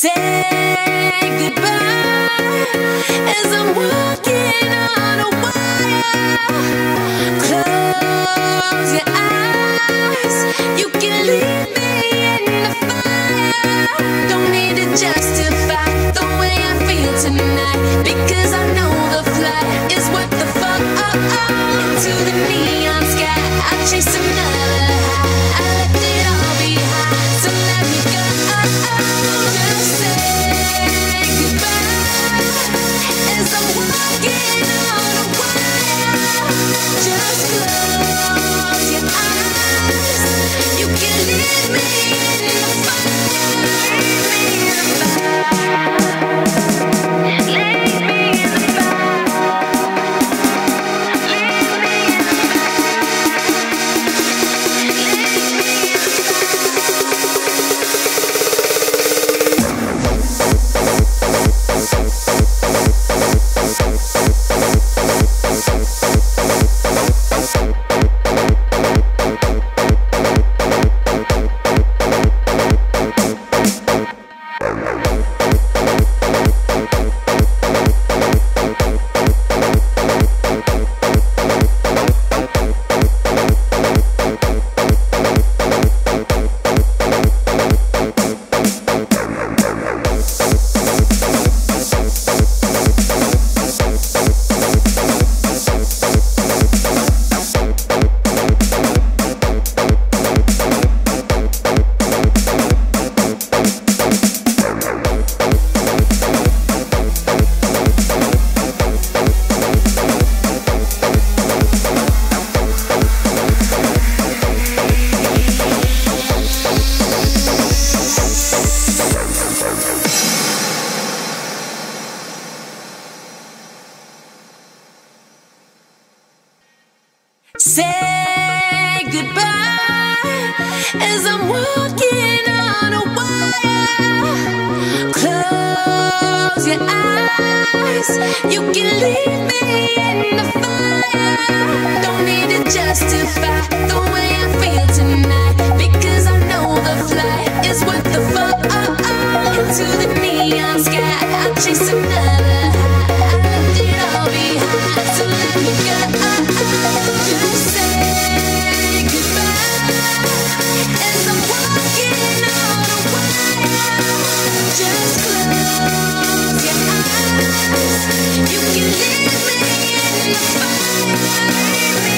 Say goodbye as I'm walking on a wire. Close your eyes, you can leave me in the fire. Don't need to justify the way I feel tonight because I You can leave me in the fire. Say goodbye as I'm walking on a wire. Close your eyes, you can leave me in the fire. Don't need to justify the You can leave me in the fire.